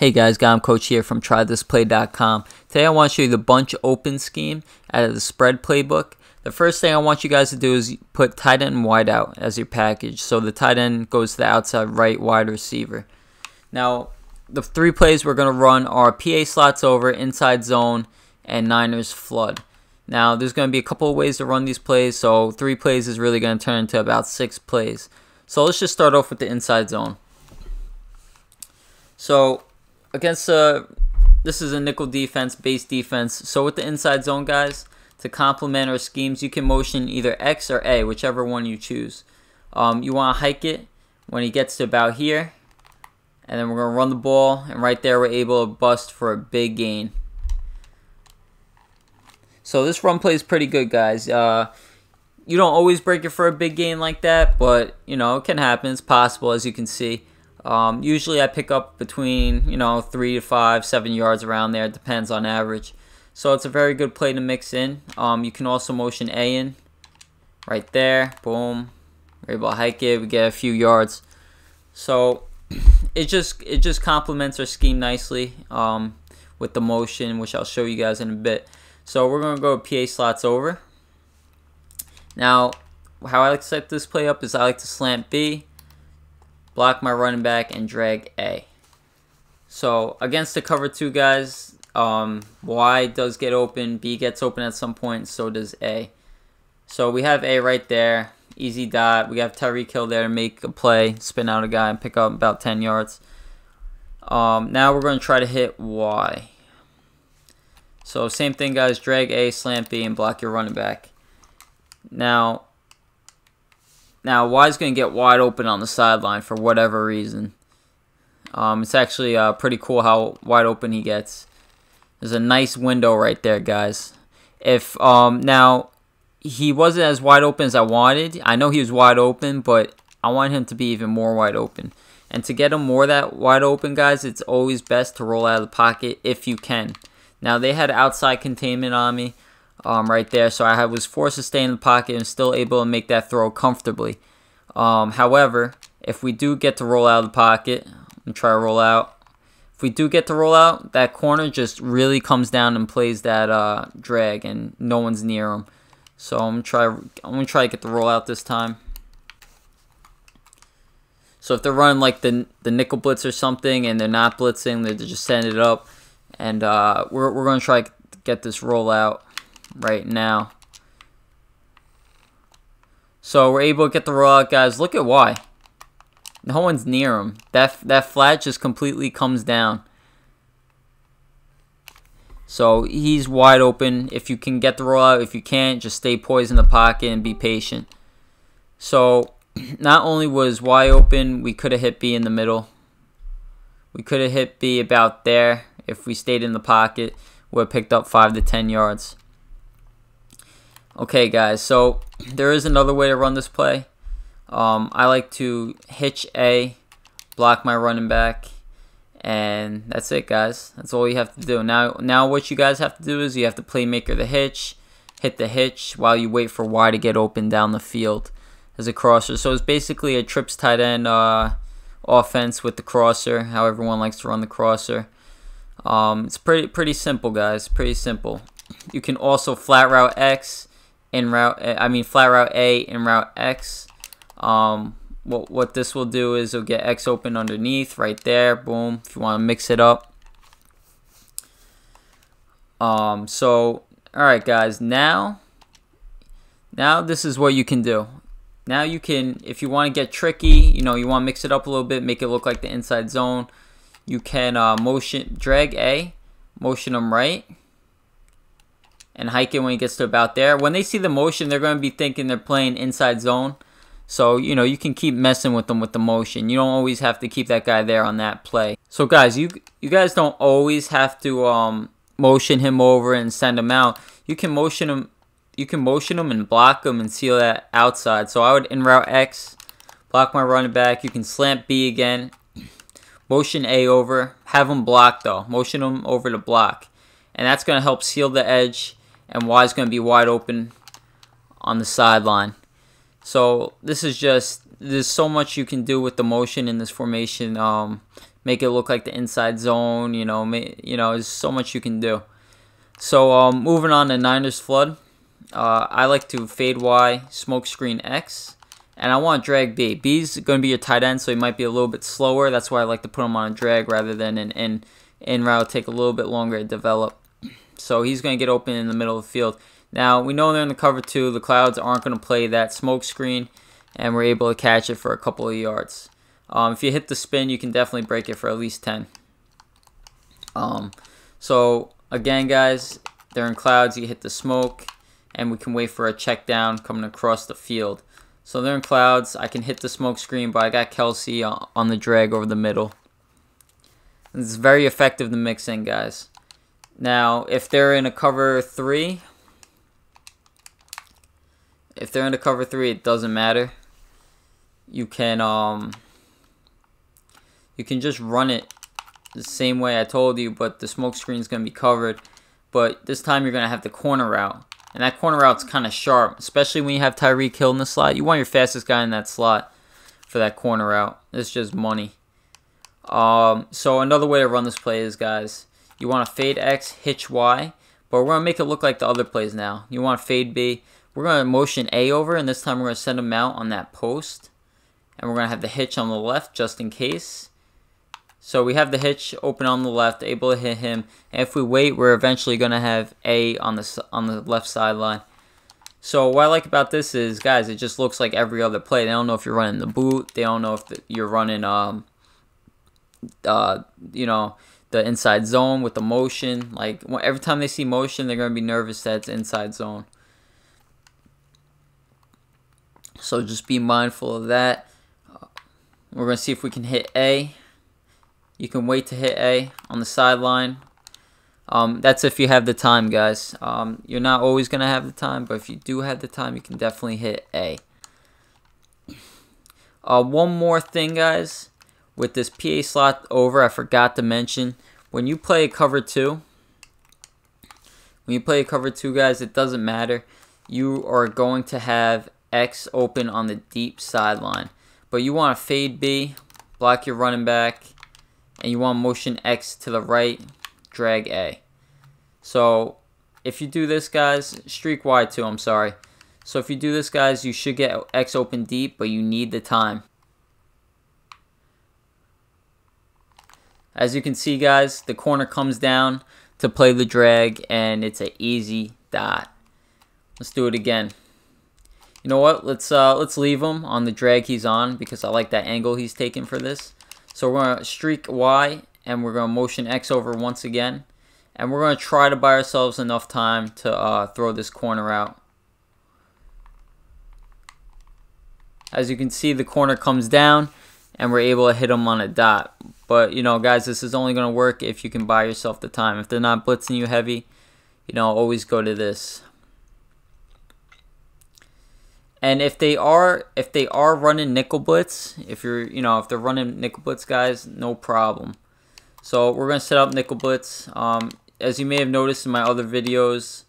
Hey guys, Gom Coach here from TryThisPlay.com. Today I want to show you the bunch open scheme out of the spread playbook. The first thing I want you guys to do is put tight end wide out as your package. So the tight end goes to the outside right wide receiver. Now, the three plays we're going to run are PA slots over, inside zone, and Niners flood. Now, there's going to be a couple of ways to run these plays, so three plays is really going to turn into about six plays. So let's just start off with the inside zone. So against uh this is a nickel defense, base defense. So with the inside zone guys, to complement our schemes, you can motion either X or A, whichever one you choose. Um, you want to hike it when he gets to about here. And then we're going to run the ball. And right there, we're able to bust for a big gain. So this run play is pretty good, guys. Uh, you don't always break it for a big gain like that. But, you know, it can happen. It's possible, as you can see. Um, usually I pick up between, you know, three to five, seven yards around there. It depends on average. So it's a very good play to mix in. Um, you can also motion A in right there. Boom. We're able to hike it. We get a few yards. So it just it just complements our scheme nicely um, with the motion, which I'll show you guys in a bit. So we're going to go PA slots over. Now, how I like to set this play up is I like to slant B block my running back, and drag A. So against the cover two guys, um, Y does get open, B gets open at some point, so does A. So we have A right there, easy dot. We have Tyreek Hill there to make a play, spin out a guy, and pick up about 10 yards. Um, now we're going to try to hit Y. So same thing, guys. Drag A, slant B, and block your running back. Now, now, Y's going to get wide open on the sideline for whatever reason. Um, it's actually uh, pretty cool how wide open he gets. There's a nice window right there, guys. If um, Now, he wasn't as wide open as I wanted. I know he was wide open, but I want him to be even more wide open. And to get him more that wide open, guys, it's always best to roll out of the pocket if you can. Now, they had outside containment on me um, right there. So I was forced to stay in the pocket and still able to make that throw comfortably. Um, however, if we do get to roll out of the pocket, and try to roll out. If we do get to roll out, that corner just really comes down and plays that uh, drag, and no one's near him. So I'm gonna try. I'm gonna try to get the roll out this time. So if they're running like the the nickel blitz or something, and they're not blitzing, they're just setting it up, and uh, we're we're gonna try to get this roll out right now. So we're able to get the rollout, guys. Look at Y. No one's near him. That, that flat just completely comes down. So he's wide open. If you can get the rollout, if you can't, just stay poised in the pocket and be patient. So not only was Y open, we could have hit B in the middle. We could have hit B about there. If we stayed in the pocket, would have picked up 5 to 10 yards. Okay, guys, so there is another way to run this play. Um, I like to hitch A, block my running back, and that's it, guys. That's all you have to do. Now, now what you guys have to do is you have to playmaker the hitch, hit the hitch while you wait for Y to get open down the field as a crosser. So it's basically a trips tight end uh, offense with the crosser, how everyone likes to run the crosser. Um, it's pretty pretty simple, guys. Pretty simple. You can also flat route X in route, I mean flat route A in route X. Um, what, what this will do is it'll get X open underneath right there. Boom. If you want to mix it up. Um, so, all right, guys. Now, now this is what you can do. Now you can, if you want to get tricky, you know, you want to mix it up a little bit, make it look like the inside zone. You can uh, motion, drag A, motion them right and hike it when he gets to about there. When they see the motion, they're going to be thinking they're playing inside zone. So, you know, you can keep messing with them with the motion. You don't always have to keep that guy there on that play. So, guys, you you guys don't always have to um, motion him over and send him out. You can motion him you can motion him and block him and seal that outside. So I would in route X, block my running back. You can slant B again, motion A over, have him block though. Motion him over to block. And that's going to help seal the edge and Y is going to be wide open on the sideline. So this is just there's so much you can do with the motion in this formation. Um, make it look like the inside zone. You know, you know, there's so much you can do. So um, moving on to Niners flood, uh, I like to fade Y, smoke screen X, and I want drag B. B's going to be your tight end, so he might be a little bit slower. That's why I like to put him on a drag rather than an in in route. Take a little bit longer to develop. So he's going to get open in the middle of the field. Now we know they're in the cover two. The clouds aren't going to play that smoke screen, and we're able to catch it for a couple of yards. Um, if you hit the spin, you can definitely break it for at least 10. Um, so again, guys, they're in clouds. You hit the smoke, and we can wait for a check down coming across the field. So they're in clouds. I can hit the smoke screen, but I got Kelce on the drag over the middle. It's very effective to mix in, guys. Now, if they're in a cover three, if they're in a cover three, it doesn't matter. You can um, you can just run it the same way I told you, but the smoke screen is going to be covered. But this time you're going to have the corner route. And that corner route's kind of sharp, especially when you have Tyreek Hill in the slot. You want your fastest guy in that slot for that corner route. It's just money. Um, so another way to run this play is, guys, you want to fade X, hitch Y, but we're going to make it look like the other plays now. You want to fade B. We're going to motion A over, and this time we're going to send him out on that post. And we're going to have the hitch on the left just in case. So we have the hitch open on the left, able to hit him. And if we wait, we're eventually going to have A on the, on the left sideline. So what I like about this is, guys, it just looks like every other play. They don't know if you're running the boot. They don't know if the, you're running, um, uh, you know, the inside zone with the motion. Like every time they see motion, they're going to be nervous that it's inside zone. So just be mindful of that. We're going to see if we can hit A. You can wait to hit A on the sideline. Um, that's if you have the time, guys. Um, you're not always going to have the time, but if you do have the time, you can definitely hit A. Uh, one more thing, guys. With this PA slot over, I forgot to mention, when you play a cover 2, when you play a cover 2, guys, it doesn't matter. You are going to have X open on the deep sideline. But you want to fade B, block your running back, and you want motion X to the right, drag A. So if you do this, guys, streak Y too, I'm sorry. So if you do this, guys, you should get X open deep, but you need the time. As you can see, guys, the corner comes down to play the drag, and it's an easy dot. Let's do it again. You know what? Let's uh, let's leave him on the drag he's on because I like that angle he's taking for this. So we're going to streak Y and we're going to motion X over once again. And we're going to try to buy ourselves enough time to uh, throw this corner out. As you can see, the corner comes down and we're able to hit them on a dot. But, you know, guys, this is only going to work if you can buy yourself the time. If they're not blitzing you heavy, you know, always go to this. And if they are if they are running nickel blitz, if you're you know if they're running nickel blitz guys, no problem. So we're gonna set up nickel blitz. Um, as you may have noticed in my other videos,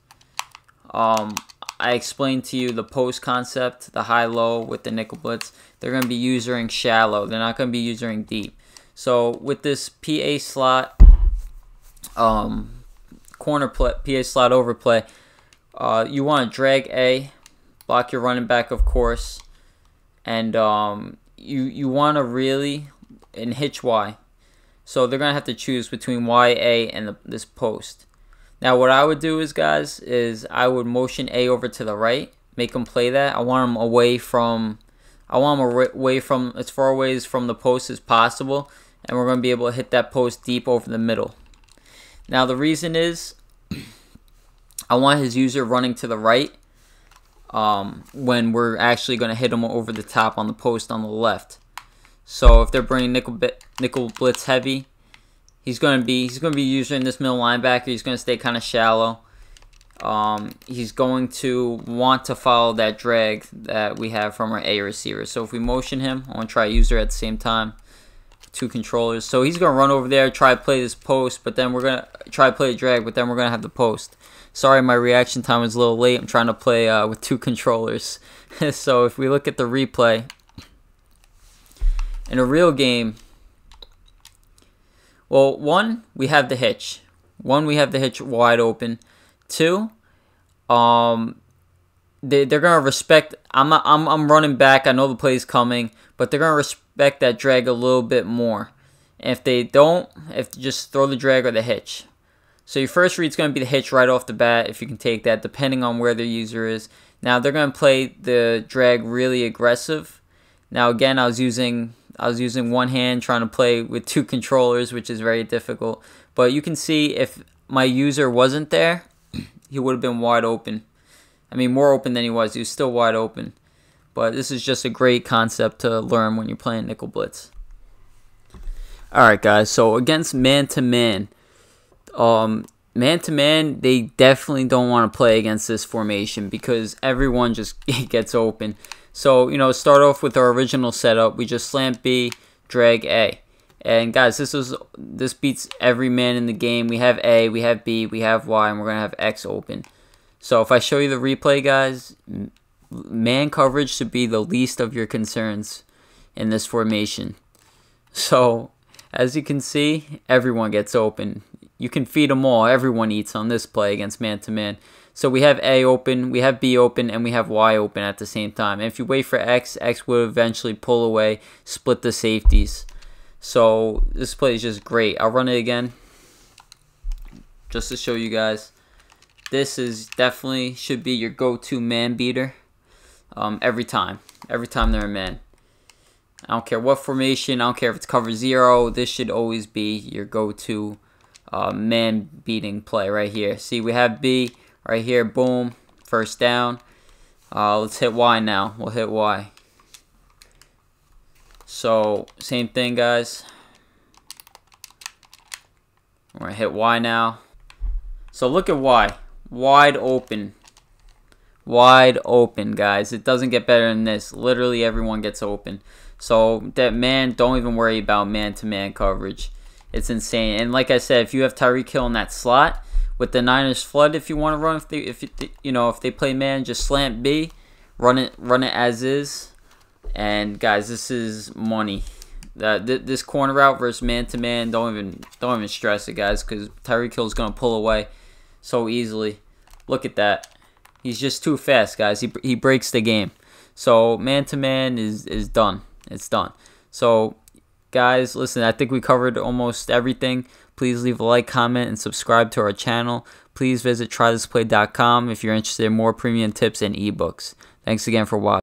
um, I explained to you the post concept, the high low with the nickel blitz. They're gonna be using shallow. They're not gonna be using deep. So with this PA slot, um, corner play, PA slot overplay, uh, you want to drag A block your running back, of course, and um, you you want to really and hitch Y. So they're gonna have to choose between YA and the, this post. Now what I would do is guys is I would motion A over to the right, make them play that. I want them away from I want them away from as far away as from the post as possible, and we're gonna be able to hit that post deep over the middle. Now the reason is I want his user running to the right um, when we're actually going to hit him over the top on the post on the left. So if they're bringing nickel nickel blitz heavy, he's going to be he's going to be using this middle linebacker. He's going to stay kind of shallow. Um, he's going to want to follow that drag that we have from our A receiver. So if we motion him, I want to try user at the same time. Two controllers. So he's going to run over there, try to play this post, but then we're going to try to play a drag, but then we're going to have the post. Sorry, my reaction time is a little late. I'm trying to play uh, with two controllers. so if we look at the replay, in a real game, Well, one, we have the hitch. One, we have the hitch wide open. Two, um, they they're gonna respect. I'm I'm I'm running back. I know the play's coming, but they're gonna respect that drag a little bit more. And if they don't, if just throw the drag or the hitch. So your first read's gonna be the hitch right off the bat if you can take that, depending on where the user is. Now they're gonna play the drag really aggressive. Now again, I was using I was using one hand trying to play with two controllers, which is very difficult. But you can see if my user wasn't there, he would have been wide open. I mean, more open than he was. He was still wide open. But this is just a great concept to learn when you're playing Nickel Blitz. Alright, guys. So against man-to-man, um, man-to-man, they definitely don't want to play against this formation because everyone just gets open. So, you know, start off with our original setup. We just slant B, drag A. And guys, this is this beats every man in the game. We have A, we have B, we have Y, and we're gonna have X open. So if I show you the replay, guys, man coverage should be the least of your concerns in this formation. So as you can see, everyone gets open. You can feed them all. Everyone eats on this play against man to man. So we have A open, we have B open, and we have Y open at the same time. And if you wait for X, X will eventually pull away, split the safeties. So this play is just great. I'll run it again just to show you guys. This is definitely should be your go-to man beater um, every time. Every time they're a man. I don't care what formation. I don't care if it's cover zero. This should always be your go-to uh, man beating play right here. See, we have B right here. Boom. First down. Uh, let's hit Y now. We'll hit Y. So, same thing, guys. We're going to hit Y now. So, look at Y. Wide open. Wide open, guys. It doesn't get better than this. Literally, everyone gets open. So, that man, don't even worry about man-to-man -man coverage. It's insane. And like I said, if you have Tyreek Hill in that slot, with the Niners flood, if you want to run, if they, if you know, if they play man, just slant B, run it, run it as is and guys, this is money. Uh, th this corner route versus man to man, don't even don't even stress it, guys, because Tyreek Hill is gonna pull away so easily. Look at that. He's just too fast, guys. He he breaks the game. So man to man is is done. It's done. So guys, listen. I think we covered almost everything. Please leave a like, comment, and subscribe to our channel. Please visit trythisplay.com if you're interested in more premium tips and ebooks. Thanks again for watching.